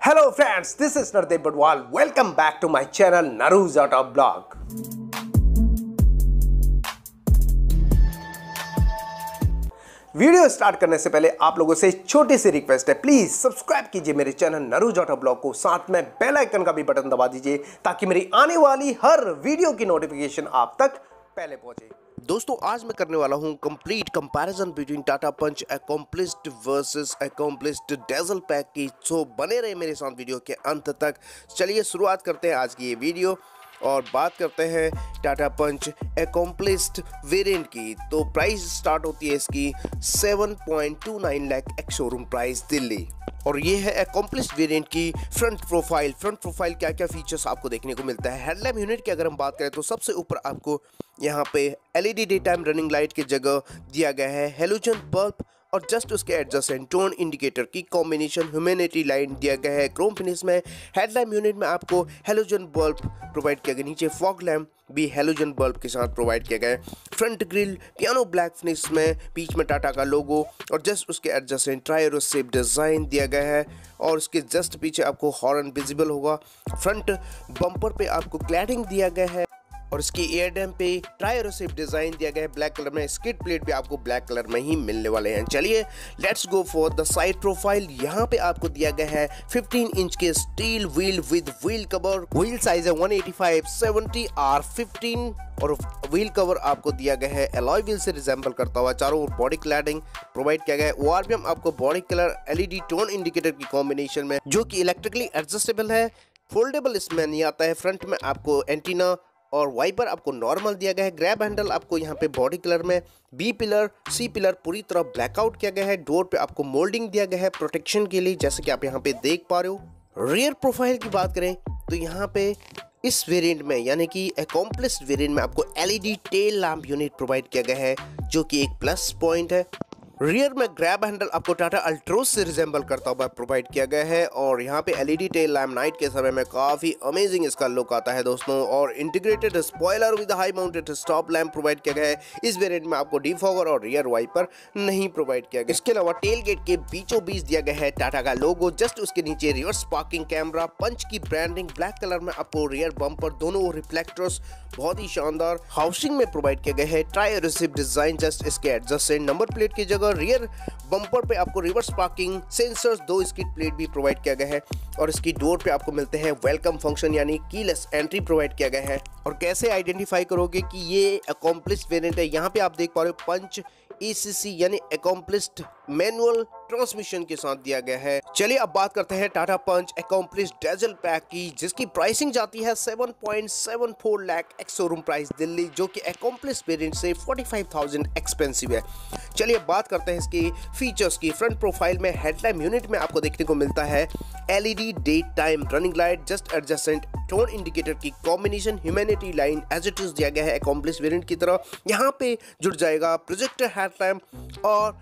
Hello friends, this is Nardeep Badwal. Welcome back to my channel Naru's Art of Blog. Video start करने से पहले आप लोगों से छोटी सी रिक्वेस्ट है प्लीज़ सब्सक्राइब कीजिए मेरे चैनल नरू जॉटा ब्लॉग को साथ में बेल आइकन का भी बटन दबा दीजिए ताकि मेरी आने वाली हर वीडियो की नोटिफिकेशन आप तक पहले पहुँचे दोस्तों, आज मैं करने वाला हूँ complete comparison between Tata punch accomplished versus accomplished diesel pack की। सो बने रहे मेरे साथ वीडियो के अंत तक। चलिए, शुरुआत करते हैं आज की ये वीडियो और बात करते हैं टाटा पंच एकम्प्लिस्ड वेरिएंट की। तो प्राइस स्टार्ट होती है इसकी 7.29 lakh ex showroom price Delhi. और ये है अकॉम्प्लिस वेरिएंट की फ्रंट प्रोफ़ाइल फ्रंट प्रोफ़ाइल क्या क्या फीचर्स आपको देखने को मिलता है? हेडलैम्प यूनिट की अगर हम बात करें तो सबसे ऊपर आपको यहाँ पे LED day time running light की जगह दिया गया है। हेलोजन बल्ब और जस्ट उसके एडजस्टेंट टोन इंडिकेटर की कॉम्बिनेशन ह्यूमैनिटी लाइन दिया गया है। क्रोम फिनिश में हेडलाइट यूनिट में आपको हेलोजन बल्ब प्रोवाइड किया गया। नीचे फॉग लैम्प भी हेलोजन बल्ब के साथ प्रोवाइड किया गया है। Front grille piano black finish में बीच में टाटा का लोगो और जस्ट उसके एडजस्टेंट ट्रायरो सेप डिज़ाइन दिया गया है। और उसके जस्ट पीछे आपको हॉर्न विजिबल होगा। फ्रंट बम्पर पे आपको क्लैडिंग दिया गया है। और इसकी एयर डैम पे ट्रायरोसिप डिज़ाइन दिया गया है। ब्लैक कलर में स्किट प्लेट भी आपको ब्लैक कलर में ही मिलने वाले हैं। चलिए let's go for the side profile यहाँ पे आपको दिया गया है 15 इंच के steel wheel with wheel cover wheel size है 185 70 आर 15 और व्हील कवर आपको दिया गया है एलॉय व्हील से रिजेंबल करता हुआ चारों ओर बॉडी क्लैडिंग प्रोवाइड किया गया है। ओ आपको body colour LED turn indicator की कॉम्बिनेशन में, जो कि इलेक्ट्रिकली एडजस्टेबल है फोल्डेबल इसमें नहीं आता है। फ्रंट में आपको एंटीना और वाइपर आपको नॉर्मल दिया गया है। ग्रैब हैंडल आपको यहाँ पे बॉडी कलर में बी पिलर सी पिलर पूरी तरह ब्लैकआउट किया गया है। डोर पे आपको मोल्डिंग दिया गया है प्रोटेक्शन के लिए, जैसे कि आप यहाँ पे देख पा रहे हो। रियर प्रोफ़ाइल की बात करें तो यहाँ पे इस वेरिएंट में, यानी कि एकम्प्लिस वेरिएंट में आपको LED tail lamp unit provide किया गया है, जो कि एक प्लस पॉइंट है। रियर में ग्रैब हैंडल आपको टाटा अल्ट्रोस से रिजेंबल करता हुआ प्रोवाइड किया गया है और यहाँ पे एलईडी टेल लैम्प नाइट के समय में काफ़ी अमेजिंग इसका लुक आता है दोस्तों और integrated spoiler with high mounted stop lamp provide किया गया है। इस वेरिएंट में आपको डिफॉगर और रियर वाइपर नहीं प्रोवाइड किया गया। इसके अलावा टेल गेट के बीचों बीच दिया गया है टाटा का लोगो जस्ट उसके नीचे रिवर्स पार्किंग कैमरा पंच की ब्रांडिंग ब्लैक कलर में आपको रियर बम्पर दोनों रिफ्लेक्टर्स बहुत ही शानदार हाउसिंग में प्रोवाइड किया गया है। ट्राई रिसिव डिज़ाइन जस्ट इसके एडजस्ट नंबर प्लेट की जगह रियर बम्पर पे आपको रिवर्स पार्किंग सेंसर्स दो स्कीट प्लेट भी प्रोवाइड किया गया है और इसकी डोर पे आपको मिलते हैं वेलकम फ़ंक्शन यानी कीलेस एंट्री प्रोवाइड किया गया है। और कैसे आइडेंटिफाई करोगे कि ये अकॉम्प्लिस वेरिएंट है? यहाँ पे आप देख पा रहे हो पंच ईसीसी यानी अकॉम्प्लिस्ड मैनुअल ट्रांसमिशन के साथ दिया गया है। चलिए अब बात करते हैं Tata Punch accomplished diesel pack की जिसकी प्राइसिंग जाती है 7.74 lakh ex showroom price Delhi जो कि अकॉम्प्लिस वेरिएंट से 45,000 एक्सपेंसिव है। चलिए बात करते हैं इसकी फीचर्स की। फ्रंट प्रोफ़ाइल में हेडलाइट यूनिट में आपको देखने को मिलता है। LED day time running light just adjacent turn indicator की combination humanity line as it is दिया गया है। अकॉम्प्लिस वेरिएंट की तरह यहाँ पे जुड़ जाएगा प्रोजेक्टर हेडलैम्प और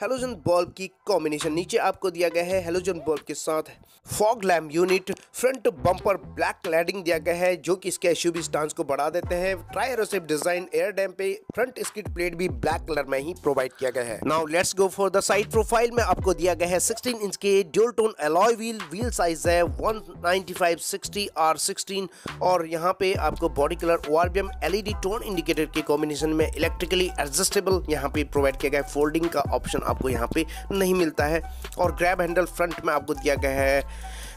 हेलोजन बल्ब की कॉम्बिनेशन नीचे आपको दिया गया है। हेलोजन बल्ब के साथ fog lamp unit front bumper black cladding दिया गया है, जो कि इसके एसयूवी स्टांस को बढ़ा देते हैं। ट्राई डिज़ाइन एयर डैम पे फ्रंट स्किट प्लेट भी ब्लैक कलर में ही प्रोवाइड किया गया है। Now let's go for the side profile में आपको दिया गया है। 16 इंच के dual tone alloy wheel wheel size है 195 60 आर 16 और यहाँ पे आपको बॉडी कलर ओ एलईडी टोन इंडिकेटर के कॉम्बिनेशन में इलेक्ट्रिकली एडजस्टेबल यहाँ पे प्रोवाइड किया गया है। फोल्डिंग का ऑप्शन आपको यहाँ पे नहीं मिलता है। और ग्रैब हैंडल फ्रंट में आपको दिया गया है।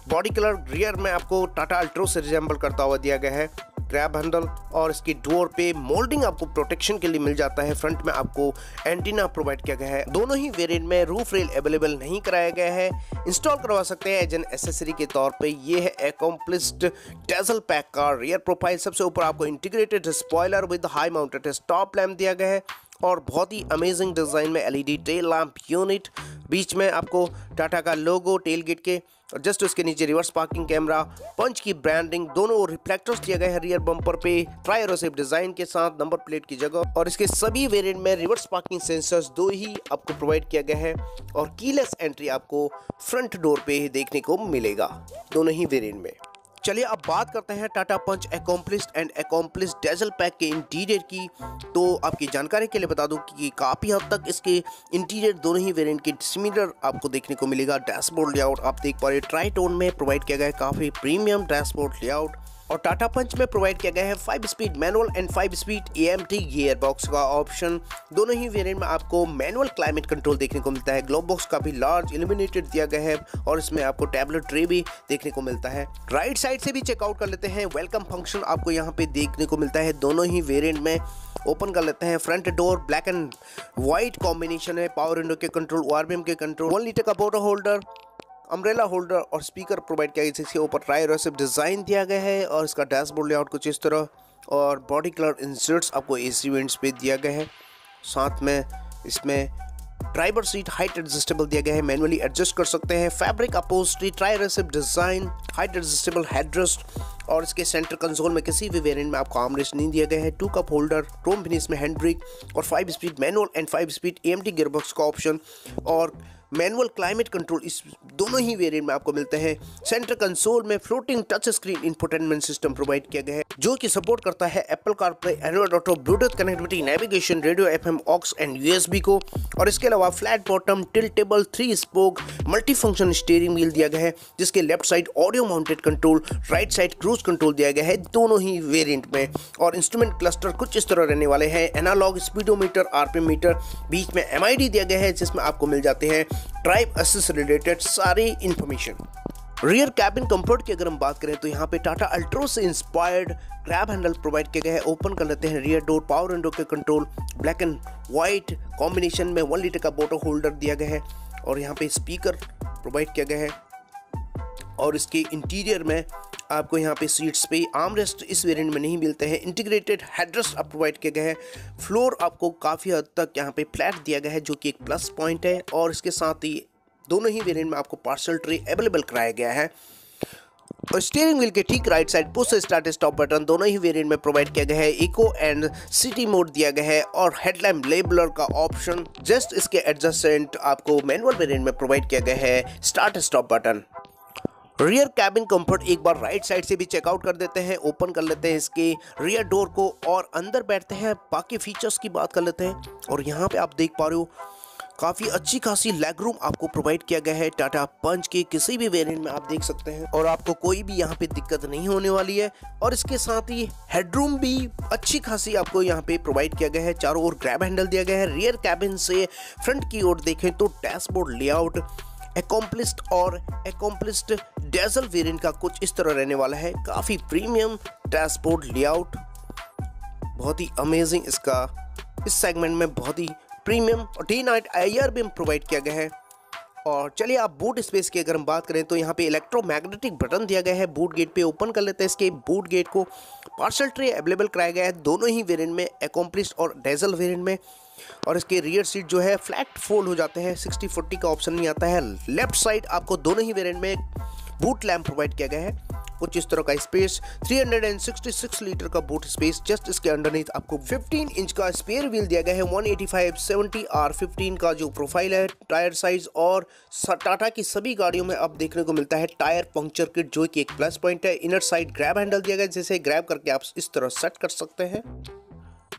बॉडी कलर रियर में आपको टाटा अल्ट्रो से रिजेंबल करता हुआ दिया गया है। ग्रैब हैंडल और इसकी डोर पे मोल्डिंग आपको प्रोटेक्शन के लिए मिल जाता है। फ्रंट में आपको एंटीना प्रोवाइड किया गया है। दोनों ही वेरिएंट में रूफ रेल अवेलेबल नहीं कराया गया है। इंस्टॉल करवा सकते हैं एज एन एसेसरी के तौर पे। ये है एकम्प्लिस्ड डेजल पैक का रियर प्रोफ़ाइल सबसे ऊपर आपको integrated spoiler with high mounted stop lamp दिया गया है। और बहुत ही अमेजिंग डिज़ाइन में एलईडी टेल लैम्प यूनिट बीच में आपको टाटा का लोगो टेल गेट के और जस्ट उसके नीचे रिवर्स पार्किंग कैमरा पंच की ब्रांडिंग दोनों रिफ्लेक्टर्स दिए गए हैं रियर बम्पर पे ट्राई डिज़ाइन के साथ नंबर प्लेट की जगह और इसके सभी वेरिएंट में रिवर्स पार्किंग सेंसर्स दो ही आपको प्रोवाइड किया गया है और कीलेस एंट्री आपको फ्रंट डोर पे ही देखने को मिलेगा, दोनों ही वेरिएंट में। चलिए अब बात करते हैं Tata punch accomplished and accomplished dazzle pack के इंटीरियर की। तो आपकी जानकारी के लिए बता दूँ कि काफ़ी हद तक इसके इंटीरियर दोनों ही वेरिएंट के सिमिलर आपको देखने को मिलेगा। डैशबोर्ड लेआउट आप देख पा रहे ट्राई टोन में प्रोवाइड किया गया काफ़ी प्रीमियम डैशबोर्ड लेआउट और टाटा पंच में प्रोवाइड किया गया है five speed manual and five speed A M T gear box का ऑप्शन दोनों ही वेरिएंट में आपको मैनुअल क्लाइमेट कंट्रोल देखने को मिलता है। ग्लोब बॉक्स काफ़ी लार्ज इल्यूमिनेटेड दिया गया है और इसमें आपको टैबलेट ट्रे भी देखने को मिलता है। राइट साइड से भी चेकआउट कर लेते हैं। वेलकम फ़ंक्शन आपको यहाँ पे देखने को मिलता है। दोनों ही वेरियंट में ओपन कर लेते हैं। Front door black and white combination है। पावर विंडो के कंट्रोल ओ के कंट्रोल वन लीटर का बोटल होल्डर अम्ब्रेला होल्डर और स्पीकर प्रोवाइड किया गया, जिसके ऊपर ट्राई रेसिप डिज़ाइन दिया गया है और इसका डैशबोर्ड लेआउट कुछ इस तरह और बॉडी कलर इंसर्ट्स आपको एसी इवेंट्स पे दिया गया है। साथ में इसमें ड्राइवर सीट हाइट एडजस्टेबल दिया गया है मैनुअली एडजस्ट कर सकते हैं। फैब्रिक अपोस्ट्री ट्राई रेसिप डिज़ाइन हाइट एडजस्टेबल हेडरेस्ट और इसके सेंटर कंसोल में किसी भी वेरिएंट में आपको आमरेस्ट नहीं दिया गया है। Two cup holder chrome finish में हैंड ब्रेक और five speed manual and five speed M T gearbox का ऑप्शन और मैनुअल क्लाइमेट कंट्रोल, इस दोनों ही वेरिएंट में आपको मिलते हैं। सेंटर कंसोल में floating touch screen infotainment system provide किया गया है, जो कि सपोर्ट करता है Apple CarPlay Android auto Bluetooth connectivity navigation radio FM aux and USB को। और इसके अलावा flat bottom tiltable three spoke multi function steering wheel दिया गया है, जिसके left side audio mounted control right side cruise control दिया गया है, दोनों ही वेरिएंट में। और इंस्ट्रूमेंट क्लस्टर कुछ इस तरह रहने वाले हैं। एनालॉग स्पीडोमीटर आरपीएम मीटर बीच में एमआईडी दिया गया है, जिसमें आपको मिल जाते हैं ड्राइव असिस रिलेटेड सारी इंफॉर्मेशन रियर कैबिन कंफर्ट की अगर हम बात करें तो यहाँ पे टाटा अल्ट्रो से इंस्पायर्ड ग्रैब हैंडल प्रोवाइड किया गया है ओपन कर लेते हैं रियर डोर पावर विंडो के control black and white combination में वन लीटर का बोटो होल्डर दिया गया है और यहाँ पे स्पीकर प्रोवाइड किया गया है। और इसके इंटीरियर में आपको यहाँ पे सीट्स पे आर्म रेस्ट इस वेरिएंट में नहीं मिलते हैं। इंटीग्रेटेड हेडरेस्ट आप प्रोवाइड किया गया है। फ्लोर आपको काफ़ी हद तक यहाँ पे फ्लैट दिया गया है, जो कि एक प्लस पॉइंट है, और इसके साथ ही दोनों ही वेरिएंट में आपको पार्सल ट्रे अवेलेबल कराया गया है। और स्टीयरिंग व्हील के ठीक right side push start stop button दोनों ही वेरिएंट में प्रोवाइड किया गया है। इको एंड सिटी मोड दिया गया है, और हेडलैम्प लेबलर का ऑप्शन जस्ट इसके एडजस्टेंट आपको मैनुअल वेरिएंट में प्रोवाइड किया गया है start stop button rear cabin comfort एक बार राइट साइड से भी चेकआउट कर देते हैं ओपन कर लेते हैं इसके रियर डोर को और अंदर बैठते हैं, बाकी फीचर्स की बात कर लेते हैं। और यहाँ पे आप देख पा रहे हो, काफ़ी अच्छी खासी लेग रूम आपको प्रोवाइड किया गया है टाटा पंच के किसी भी वेरिएंट में आप देख सकते हैं। और आपको कोई भी यहाँ पे दिक्कत नहीं होने वाली है। और इसके साथ ही हेडरूम भी अच्छी खासी आपको यहाँ पे प्रोवाइड किया गया है। चारों ओर ग्रैब हैंडल दिया गया है। रियर कैबिन से फ्रंट की ओर देखें तो डैशबोर्ड लेआउट एकम्प्लिस्ड और एकम्प्लिस्ड डेजल वेरिएंट का कुछ इस तरह रहने वाला है। काफ़ी प्रीमियम डैशबोर्ड लेआउट बहुत ही अमेजिंग इसका। इस सेगमेंट में बहुत ही प्रीमियम और डी नाइट आई प्रोवाइड किया गया है। और चलिए आप बूट स्पेस की अगर हम बात करें तो यहाँ पे इलेक्ट्रोमैग्नेटिक बटन दिया गया है बूट गेट पे ओपन कर लेते हैं इसके बूट गेट को। पार्सल ट्रे अवेलेबल कराया गया है, दोनों ही वेरिएंट में एकम्प्लिस और डेजल वेरिएंट में। और इसके रियर सीट जो है फ्लैट फोल्ड हो जाते हैं 60 40 का ऑप्शन नहीं आता है। लेफ़्ट साइड आपको दोनों ही वेरियंट में बूट लैम्प प्रोवाइड किया गया है। कुछ इस तरह का स्पेस 366 लीटर का बूट स्पेस जस्ट इसके अंडरनीथ आपको 15 इंच का स्पेयर व्हील दिया गया है 185 70 आर 15 का जो प्रोफ़ाइल है टायर साइज़ और टाटा की सभी गाड़ियों में अब देखने को मिलता है टायर पंक्चर किट जो की एक प्लस पॉइंट है। इनर साइड ग्रैब हैंडल दिया गया जिसे ग्रैब करके आप इस तरह सेट कर सकते हैं।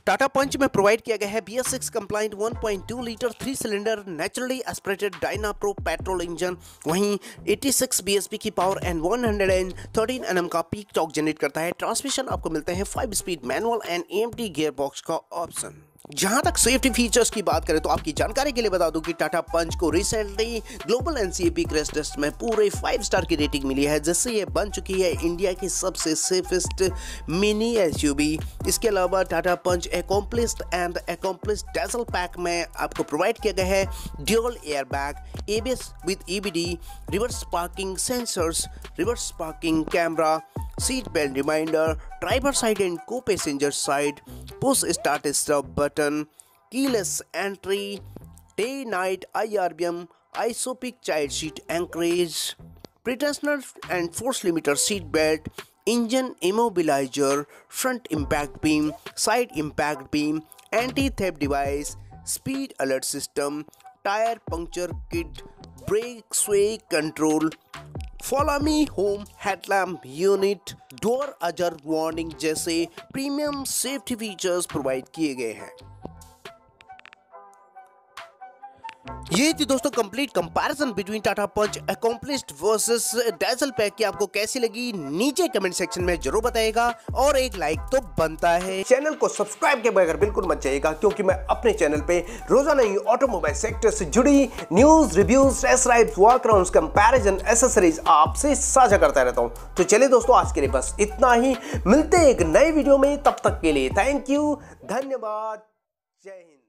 टाटा पंच में प्रोवाइड किया गया है B S six compliant one point two litre three cylinder naturally aspirated Dynapro petrol engine वहीं 86 पी की power and one hundred and thirteen N M का पीक टॉक जनरेट करता है। ट्रांसमिशन आपको मिलते हैं five speed manual and M T gear box का option जहाँ तक सेफ्टी फीचर्स की बात करें तो आपकी जानकारी के लिए बता दूँ कि टाटा पंच को recently global NCAP crash test में पूरे फाइव स्टार की रेटिंग मिली है जिससे यह बन चुकी है इंडिया की सबसे सेफेस्ट मिनी एसयूवी इसके अलावा Tata punch accomplished and accomplished dazzle pack में आपको प्रोवाइड किया गया है dual airbag ABS with EBD reverse parking sensors reverse parking camera seat belt reminder driver side and को passenger side, push start stop button, keyless entry, day night IRBM, isopic child seat anchorage, pretensioner and force limiter seat belt, engine immobilizer, front impact beam, side impact beam, anti-theft device, speed alert system, tire puncture kit, brake sway control, follow me home headlamp unit door ajar warning जैसे premium safety features provide किए गए हैं। ये थी दोस्तों complete comparison between Tata punch accomplished versus dazzle pack की आपको कैसी लगी? नीचे कमेंट सेक्शन में ज़रूर बताएगा और एक लाइक तो बनता है। चैनल को सब्सक्राइब के बगैर बिल्कुल मत जाइएगा क्योंकि मैं अपने चैनल पे रोज़ाना ही ऑटोमोबाइल सेक्टर से जुड़ी news reviews test drives walkarounds comparison accessories आपसे साझा करता रहता हूँ। तो चलिए दोस्तों, आज के लिए बस इतना ही। मिलते एक नए वीडियो में। तब तक के लिए थैंक यू धन्यवाद। जय हिंद।